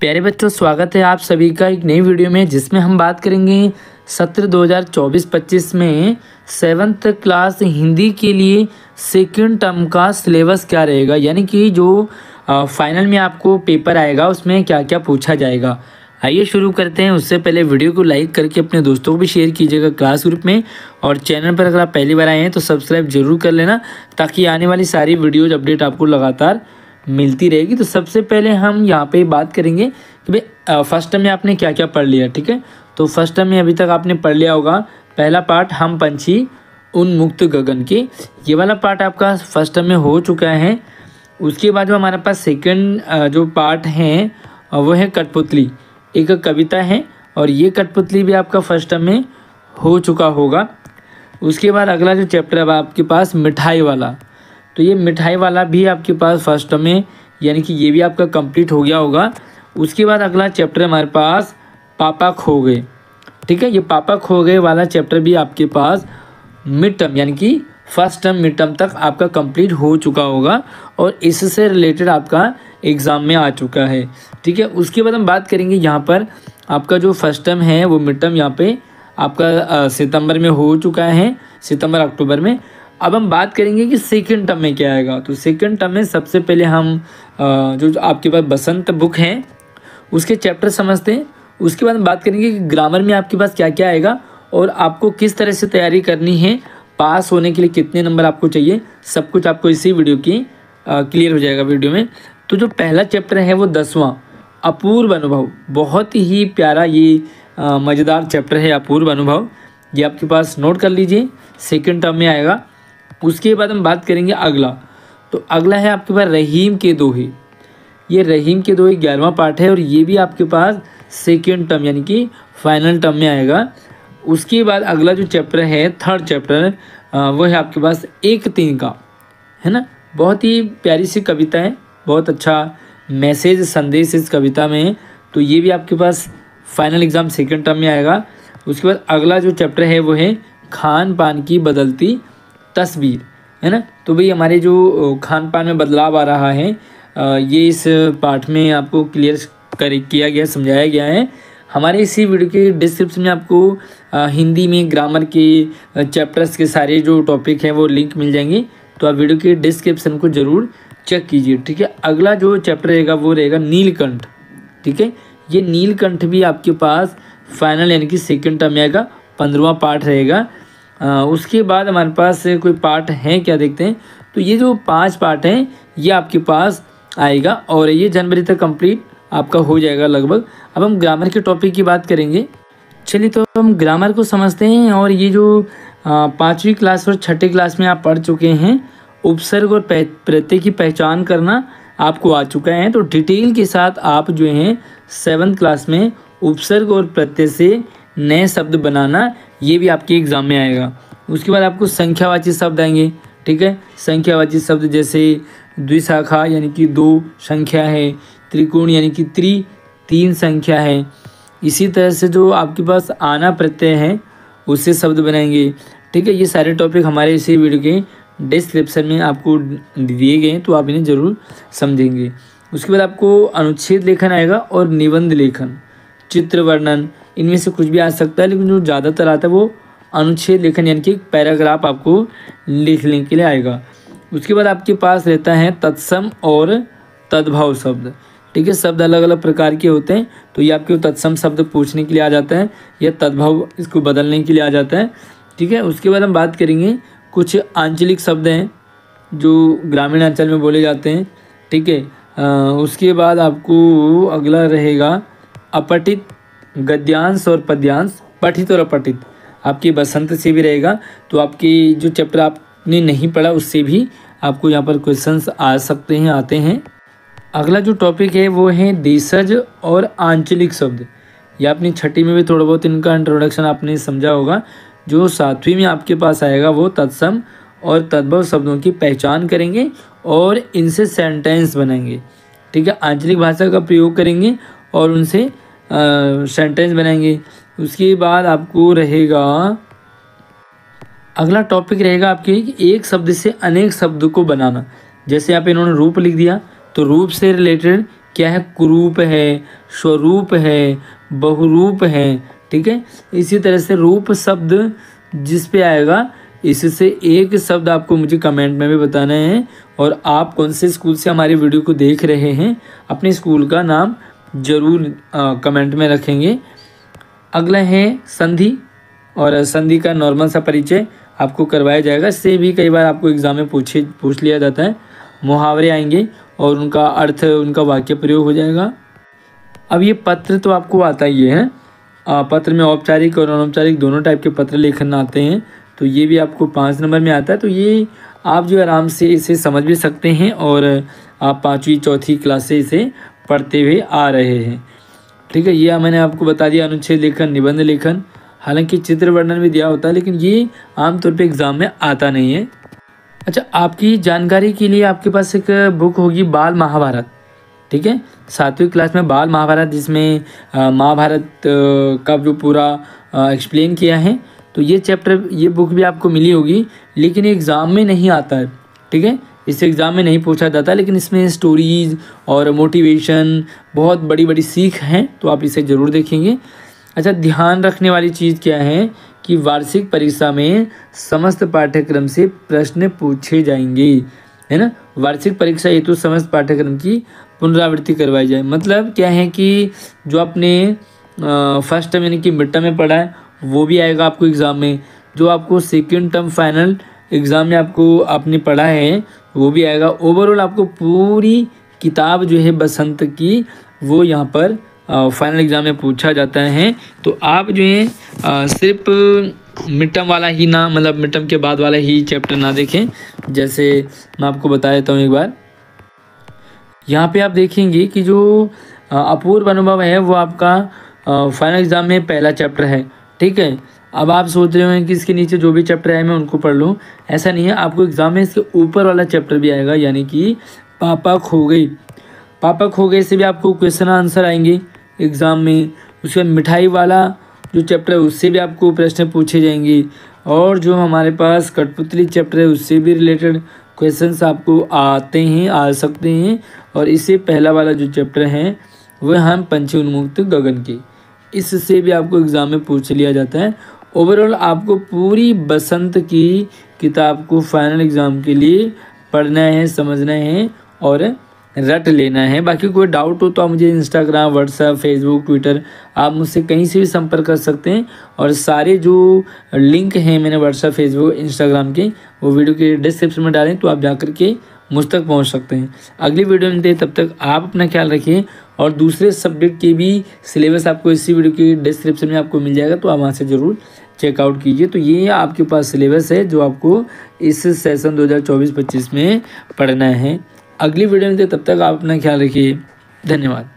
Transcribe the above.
प्यारे बच्चों, स्वागत है आप सभी का एक नई वीडियो में, जिसमें हम बात करेंगे सत्र 2024-25 में सेवन्थ क्लास हिंदी के लिए सेकेंड टर्म का सिलेबस क्या रहेगा? यानी कि जो फाइनल में आपको पेपर आएगा, उसमें क्या क्या पूछा जाएगा? आइए शुरू करते हैं। उससे पहले वीडियो को लाइक करके अपने दोस्तों को भी शेयर कीजिएगा क्लास ग्रुप में। और चैनल पर अगर आप पहली बार आए हैं तो सब्सक्राइब ज़रूर कर लेना, ताकि आने वाली सारी वीडियोज़ अपडेट आपको लगातार मिलती रहेगी। तो सबसे पहले हम यहाँ पे बात करेंगे कि भाई फ़र्स्ट टर्म में आपने क्या क्या पढ़ लिया, ठीक है? तो फ़र्स्ट टर्म में अभी तक आपने पढ़ लिया होगा, पहला पार्ट हम पंछी उन्मुक्त गगन के। ये वाला पार्ट आपका फ़र्स्ट टर्म में हो चुका है। उसके बाद जो हमारे पास सेकंड जो पार्ट है वो है कठपुतली। एक कविता है और ये कठपुतली भी आपका फ़र्स्ट टर्म में हो चुका होगा। उसके बाद अगला जो चैप्टर है आपके पास मिठाई वाला। तो ये मिठाई वाला भी आपके पास फ़र्स्ट में यानी कि ये भी आपका कंप्लीट हो गया होगा। उसके बाद अगला चैप्टर हमारे पास, पापा खो गए। ठीक है, ये पापा खो गए वाला चैप्टर भी आपके पास मिड टर्म यानी कि फ़र्स्ट टर्म मिड टर्म तक आपका कंप्लीट हो चुका होगा और इससे रिलेटेड आपका एग्ज़ाम में आ चुका है। ठीक है, उसके बाद हम बात करेंगे यहाँ पर आपका जो फ़र्स्ट टर्म है, वो मिड टर्म यहाँ पे आपका सितंबर में हो चुका है, सितंबर, अक्टूबर में। अब हम बात करेंगे कि सेकेंड टर्म में क्या आएगा। तो सेकेंड टर्म में सबसे पहले हम जो आपके पास बसंत बुक है, उसके चैप्टर समझते हैं। उसके बाद हम बात करेंगे कि ग्रामर में आपके पास क्या क्या आएगा और आपको किस तरह से तैयारी करनी है। पास होने के लिए कितने नंबर आपको चाहिए, सब कुछ आपको इसी वीडियो की क्लियर हो जाएगा वीडियो में। तो जो पहला चैप्टर है वो दसवां, अपूर्व अनुभव। बहुत ही प्यारा ये मज़ेदार चैप्टर है अपूर्व अनुभव। ये आपके पास नोट कर लीजिए सेकेंड टर्म में आएगा। उसके बाद हम बात करेंगे अगला। तो अगला है आपके पास रहीम के दोहे। ये रहीम के दोहे ग्यारहवा पार्ट है और ये भी आपके पास सेकेंड टर्म यानी कि फाइनल टर्म में आएगा। उसके बाद अगला जो चैप्टर है थर्ड चैप्टर वो है आपके पास एक तीन का, है ना? बहुत ही प्यारी सी कविता है, बहुत अच्छा मैसेज संदेश इस कविता में। तो ये भी आपके पास फाइनल एग्ज़ाम सेकेंड टर्म में आएगा। उसके बाद अगला जो चैप्टर है वो है खान पान की बदलती तस्वीर, है ना? तो भाई हमारे जो खान पान में बदलाव आ रहा है ये इस पार्ट में आपको क्लियर कर, किया गया, समझाया गया है। हमारे इसी वीडियो के डिस्क्रिप्शन में आपको हिंदी में ग्रामर के चैप्टर्स के सारे जो टॉपिक हैं वो लिंक मिल जाएँगे तो आप वीडियो के डिस्क्रिप्शन को ज़रूर चेक कीजिए, ठीक है? अगला जो चैप्टर रहेगा वो रहेगा नीलकंठ, ठीक है? ये नीलकंठ भी आपके पास फाइनल यानी कि सेकेंड टर्म में आएगा पंद्रवा पार्ट रहेगा। उसके बाद हमारे पास कोई पार्ट है क्या देखते हैं? तो ये जो पाँच पार्ट हैं, ये आपके पास आएगा और ये जनवरी तक कंप्लीट आपका हो जाएगा लगभग। अब हम ग्रामर के टॉपिक की बात करेंगे। चलिए तो हम ग्रामर को समझते हैं और ये जो पाँचवीं क्लास और छठी क्लास में आप पढ़ चुके हैं, उपसर्ग और प्रत्यय की पहचान करना आपको आ चुका है। तो डिटेल के साथ आप जो हैं, सेवन्थ क्लास में उपसर्ग और प्रत्यय से नए शब्द बनाना, ये भी आपके एग्ज़ाम में आएगा। उसके बाद आपको संख्यावाची शब्द आएँगे, ठीक है? संख्यावाची शब्द जैसे द्विशाखा, यानी कि दो संख्या है, त्रिकोण, यानी कि त्रि, तीन संख्या है। इसी तरह से जो आपके पास आना प्रत्यय है, उससे शब्द बनाएँगे, ठीक है? ये सारे टॉपिक हमारे इसी वीडियो के डिस्क्रिप्शन में आपको दिए गए हैं तो आप इन्हें ज़रूर समझेंगे। उसके बाद आपको अनुच्छेद लेखन आएगा और निबंध लेखन, चित्र वर्णन इनमें से कुछ भी आ सकता है, लेकिन जो ज़्यादातर आता है वो अनुच्छेद लेखन यानी कि पैराग्राफ आपको लिखने के लिए आएगा। उसके बाद आपके पास रहता है तत्सम और तद्भाव शब्द। ठीक है, शब्द अलग अलग प्रकार के होते हैं तो ये आपके तत्सम शब्द पूछने के लिए आ जाता है, या तद्भाव इसको बदलने के लिए आ जाता है। ठीक है, उसके बाद हम बात करेंगे, कुछ आंचलिक शब्द हैं, जो ग्रामीण अंचल में बोले जाते हैं। ठीक है उसके बाद आपको अगला रहेगा अपठित गद्यांश और पद्यांश, पठित और अपठित। आपकी बसंत से भी रहेगा तो आपकी जो चैप्टर आपने नहीं पढ़ा, उससे भी आपको यहाँ पर क्वेश्चंस आ सकते हैं, आते हैं। अगला जो टॉपिक है, वो है देशज और आंचलिक शब्द। या अपनी छठी में भी थोड़ा बहुत इनका इंट्रोडक्शन आपने समझा होगा। जो सातवीं में आपके पास आएगा, वो तत्सम और तद्भव शब्दों की पहचान करेंगे और इनसे सेंटेंस बनाएँगे। ठीक है, आंचलिक भाषा का प्रयोग करेंगे और उनसे सेंटेंस बनाएँगे उसके बाद आपको रहेगा, अगला टॉपिक रहेगा आपके एक शब्द से अनेक शब्द को बनाना। जैसे आप इन्होंने रूप लिख दिया तो रूप से रिलेटेड क्या है? कुरूप है, स्वरूप है, बहुरूप है, ठीक है? इसी तरह से रूप शब्द जिस पे आएगा, इससे एक शब्द आपको मुझे कमेंट में भी बताना है। और आप कौन से स्कूल से हमारी वीडियो को देख रहे हैं, अपने स्कूल का नाम ज़रूर कमेंट में रखेंगे। अगला है संधि और संधि का नॉर्मल सा परिचय आपको करवाया जाएगा। इससे भी कई बार आपको एग्ज़ाम में पूछे पूछ लिया जाता है। मुहावरे आएँगे और उनका अर्थ उनका वाक्य प्रयोग हो जाएगा। अब ये पत्र तो आपको आता ही है। आ, पत्र में औपचारिक और अनौपचारिक दोनों टाइप के पत्र लेखन आते हैं। तो ये भी आपको पाँच नंबर में आता है। तो ये आप जो आराम से इसे समझ भी सकते हैं और आप पाँचवीं चौथी क्लास से इसे पढ़ते हुए आ रहे हैं। ठीक है यह मैंने आपको बता दिया, अनुच्छेद लेखन, निबंध लेखन। हालाँकि चित्र वर्णन भी दिया होता है, लेकिन ये आमतौर पे एग्ज़ाम में आता नहीं है। अच्छा आपकी जानकारी के लिए आपके पास एक बुक होगी, बाल महाभारत। ठीक है, सातवीं क्लास में बाल महाभारत, जिसमें महाभारत का जो पूरा एक्सप्लेन किया है तो ये चैप्टर ये बुक भी आपको मिली होगी, लेकिन एग्ज़ाम में नहीं आता है। ठीक है इस एग्ज़ाम में नहीं पूछा जाता, लेकिन इसमें स्टोरीज़ और मोटिवेशन बहुत बड़ी बड़ी सीख हैं तो आप इसे ज़रूर देखेंगे। अच्छा ध्यान रखने वाली चीज़ क्या है कि वार्षिक परीक्षा में समस्त पाठ्यक्रम से प्रश्न पूछे जाएँगे, है ना? वार्षिक परीक्षा हेतु तो समस्त पाठ्यक्रम की पुनरावृत्ति करवाई जाए। मतलब क्या है कि जो आपने फ़र्स्ट टर्म यानी कि मिड टर्म में पढ़ा है, वो भी आएगा आपको एग्ज़ाम में। जो आपको सेकेंड टर्म फाइनल एग्ज़ाम में आपको आपने पढ़ा है, वो भी आएगा। ओवरऑल आपको पूरी किताब जो है बसंत की, वो यहाँ पर फाइनल एग्ज़ाम में पूछा जाता है। तो आप जो है सिर्फ़ मिड टर्म वाला ही ना मतलब मिड टर्म के बाद वाला ही चैप्टर ना देखें। जैसे मैं आपको बता देता हूँ एक बार। यहाँ पे आप देखेंगे कि जो अपूर्व अनुभव है, वो आपका फाइनल एग्ज़ाम में पहला चैप्टर है। ठीक है? अब आप सोच रहे हो कि इसके नीचे जो भी चैप्टर आए, मैं उनको पढ़ लूँ। ऐसा नहीं है, आपको एग्ज़ाम में इसके ऊपर वाला चैप्टर भी आएगा, यानी कि पापा खो गई। पापा खो गए से भी आपको क्वेश्चन आंसर आएँगे एग्ज़ाम में। उसके बाद मिठाई वाला जो चैप्टर है, उससे भी आपको प्रश्न पूछे जाएँगे। और जो हमारे पास कठपुतली चैप्टर है, उससे भी रिलेटेड क्वेश्चंस आपको आते हैं, आ सकते हैं। और इससे पहला वाला जो चैप्टर है वह हम पंछी उन्मुक्त गगन के। इससे भी आपको एग्ज़ाम में पूछ लिया जाता है। ओवरऑल आपको पूरी बसंत की किताब को फाइनल एग्ज़ाम के लिए पढ़ना है, समझना है और रट लेना है। बाकी कोई डाउट हो तो आप मुझे इंस्टाग्राम व्हाट्सएप फेसबुक ट्विटर आप मुझसे कहीं से भी संपर्क कर सकते हैं और सारे जो लिंक हैं मैंने व्हाट्सएप फेसबुक इंस्टाग्राम के, वो वीडियो के डिस्क्रिप्शन में डालें तो आप जा कर के मुझ तक पहुँच सकते हैं। अगली वीडियो में तब तक आप अपना ख्याल रखिए और दूसरे सब्जेक्ट के भी सिलेबस आपको इसी वीडियो के डिस्क्रिप्शन में आपको मिल जाएगा तो आप वहाँ से ज़रूर चेकआउट कीजिए। तो ये आपके पास सिलेबस है जो आपको इस सेशन 2024-25 में पढ़ना है। अगली वीडियो में तब तक आप अपना ख्याल रखिए। धन्यवाद।